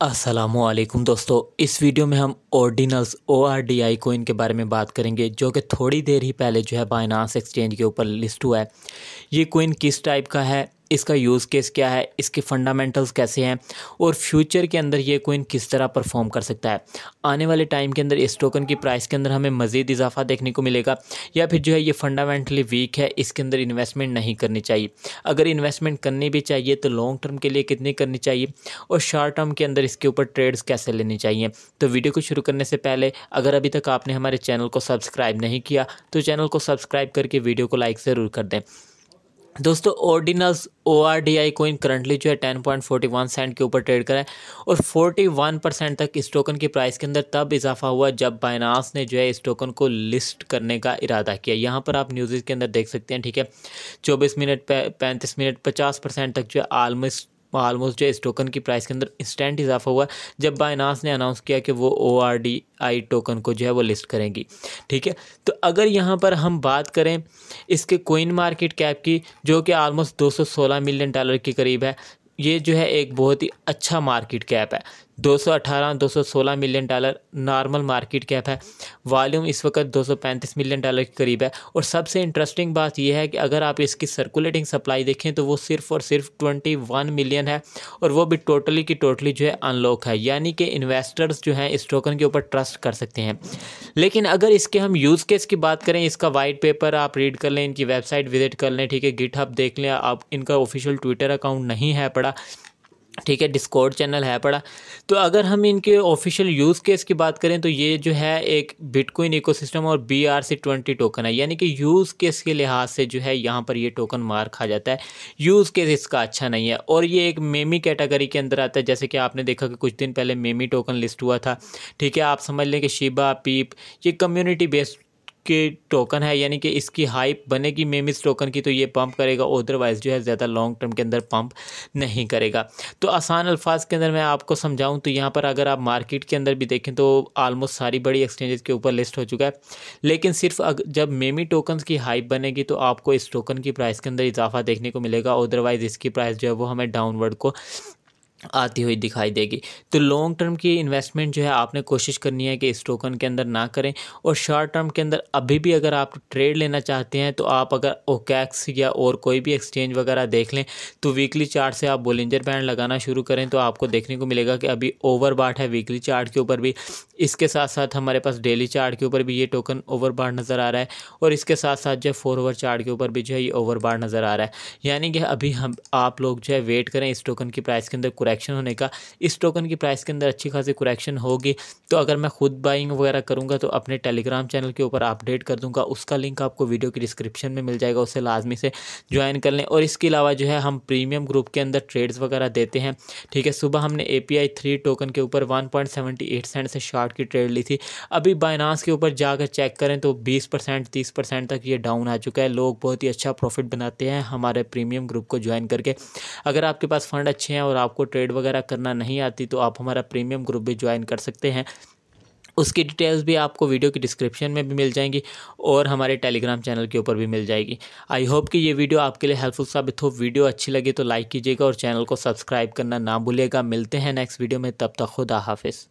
असलकुम दोस्तों, इस वीडियो में हम ordinals O R D I coin के बारे में बात करेंगे, जो कि थोड़ी देर ही पहले जो है बाइनास एक्सचेंज के ऊपर लिस्ट हुआ है। ये कोइन किस टाइप का है? इसका यूज़ केस क्या है, इसके फंडामेंटल्स कैसे हैं, और फ्यूचर के अंदर ये कोइन किस तरह परफॉर्म कर सकता है। आने वाले टाइम के अंदर इस टोकन की प्राइस के अंदर हमें मज़ीद इजाफा देखने को मिलेगा, या फिर जो है ये फंडामेंटली वीक है, इसके अंदर इन्वेस्टमेंट नहीं करनी चाहिए। अगर इन्वेस्टमेंट करनी भी चाहिए तो लॉन्ग टर्म के लिए कितनी करनी चाहिए, और शॉर्ट टर्म के अंदर इसके ऊपर ट्रेड्स कैसे लेनी चाहिए। तो वीडियो को शुरू करने से पहले, अगर अभी तक आपने हमारे चैनल को सब्सक्राइब नहीं किया तो चैनल को सब्सक्राइब करके वीडियो को लाइक ज़रूर कर दें। दोस्तों ordinals O R D I coin currently जो है ten point forty one cent के ऊपर ट्रेड करा है और फोर्टी वन परसेंट तक इस टोकन की प्राइस के अंदर तब इजाफा हुआ जब बाइनास ने जो है इस टोकन को लिस्ट करने का इरादा किया। यहाँ पर आप न्यूज़ के अंदर देख सकते हैं, ठीक है? चौबीस मिनट पैंतीस मिनट पचास परसेंट तक जो है आलमोस्ट ऑलमोस्ट जो इस टोकन की प्राइस के अंदर इंस्टेंट इजाफा हुआ, जब बाइनास ने अनाउंस किया कि वो O R D I token को जो है वो लिस्ट करेंगी। ठीक है? तो अगर यहाँ पर हम बात करें इसके कोइन मार्केट कैप की, जो कि आलमोस्ट 216 मिलियन डॉलर के करीब है, ये जो है एक बहुत ही अच्छा मार्केट कैप है। 218 216 million dollar normal market cap है। वॉल्यूम इस वक्त 235 मिलियन डॉलर के करीब है। और सबसे इंटरेस्टिंग बात यह है कि अगर आप इसकी सर्कुलेटिंग सप्लाई देखें तो वो सिर्फ़ और सिर्फ़ 21 मिलियन है और वो भी टोटली की टोटली जो है अनलॉक है। यानी कि इन्वेस्टर्स जो हैं इस टोकन के ऊपर ट्रस्ट कर सकते हैं। लेकिन अगर इसके हम यूज़ केस की बात करें, इसका वाइट पेपर आप रीड कर लें, इनकी वेबसाइट विज़िट कर लें, ठीक है गिट देख लें, आप, इनका ऑफिशियल ट्विटर अकाउंट नहीं है पड़ा ठीक है डिस्कॉर्ड चैनल है पड़ा तो अगर हम इनके ऑफिशियल यूज़ केस की बात करें तो ये जो है एक बिटकॉइन इकोसिस्टम और B R C twenty token है। यानी कि यूज़ केस के लिहाज से जो है, यहाँ पर ये टोकन मार खा जाता है। यूज़ केस इसका अच्छा नहीं है। और ये एक मेमी कैटेगरी के अंदर आता है। जैसे कि आपने देखा कि कुछ दिन पहले मेमी टोकन लिस्ट हुआ था। ठीक है, आप समझ लें कि शिबा पीप ये कम्युनिटी बेस्ड के टोकन है, यानी कि इसकी हाइप बनेगी मेमिस टोकन की तो ये पंप करेगा। अदरवाइज़ जो है, ज़्यादा लॉन्ग टर्म के अंदर पंप नहीं करेगा। तो आसान अल्फाज के अंदर मैं आपको समझाऊं तो यहाँ पर अगर आप मार्केट के अंदर भी देखें तो आलमोस्ट सारी बड़ी एक्सचेंजेस के ऊपर लिस्ट हो चुका है। लेकिन सिर्फ़ जब मेमी टोकन्स की हाइप बनेगी तो आपको इस टोकन की प्राइस के अंदर इजाफा देखने को मिलेगा। अदरवाइज़ इसकी प्राइस जो है, वो हमें डाउनवर्ड को आती हुई दिखाई देगी। तो लॉन्ग टर्म की इन्वेस्टमेंट जो है, आपने कोशिश करनी है कि इस टोकन के अंदर ना करें और शॉर्ट टर्म के अंदर अभी भी अगर आप ट्रेड लेना चाहते हैं तो आप अगर ओकैक्स या और कोई भी एक्सचेंज वगैरह देख लें तो वीकली चार्ट से आप बोलिंजर बैंड लगाना शुरू करें तो आपको देखने को मिलेगा कि अभी ओवर है वीकली चार्ट के ऊपर भी। इसके साथ साथ हमारे पास डेली चार्ट के ऊपर भी ये टोकन ओवर नज़र आ रहा है और इसके साथ साथ जो फोर ओवर चार्ट के ऊपर भी जो है, ये ओवर नज़र आ रहा है। यानी कि अभी हम, आप लोग जो है वेट करें इस टोकन की प्राइस के अंदर कुरेक्शन होने का। इस टोकन की प्राइस के अंदर अच्छी खासी कुरेक्शन होगी। तो अगर मैं खुद बाइंग वगैरह करूँगा तो अपने टेलीग्राम चैनल के ऊपर अपडेट कर दूँगा। उसका लिंक आपको वीडियो की डिस्क्रिप्शन में मिल जाएगा उससे लाजमी से ज्वाइन कर लें। और इसके अलावा जो है, हम प्रीमियम ग्रुप के अंदर ट्रेड्स वगैरह देते हैं। ठीक है, सुबह हमने A P I three token के ऊपर one point seventy eight cent से शार्ट की ट्रेड ली थी। अभी बाइनास के ऊपर जाकर चेक करें तो बीस परसेंट, तीस परसेंट तक ये डाउन आ चुका है। लोग बहुत ही अच्छा प्रॉफिट बनाते हैं हमारे प्रीमियम ग्रुप को ज्वाइन करके। अगर आपके पास फंड अच्छे हैं और आपको ट्रेड वगैरह करना नहीं आती तो आप हमारा प्रीमियम ग्रुप भी ज्वाइन कर सकते हैं। उसकी डिटेल्स भी आपको वीडियो की डिस्क्रिप्शन में भी मिल जाएँगी और हमारे टेलीग्राम चैनल के ऊपर भी मिल जाएगी। आई होप कि ये वीडियो आपके लिए हेल्पफुल साबित हो। वीडियो अच्छी लगी तो लाइक कीजिएगा और चैनल को सब्सक्राइब करना ना भूलिएगा। मिलते हैं नेक्स्ट वीडियो में। तब तक खुदा हाफिज़।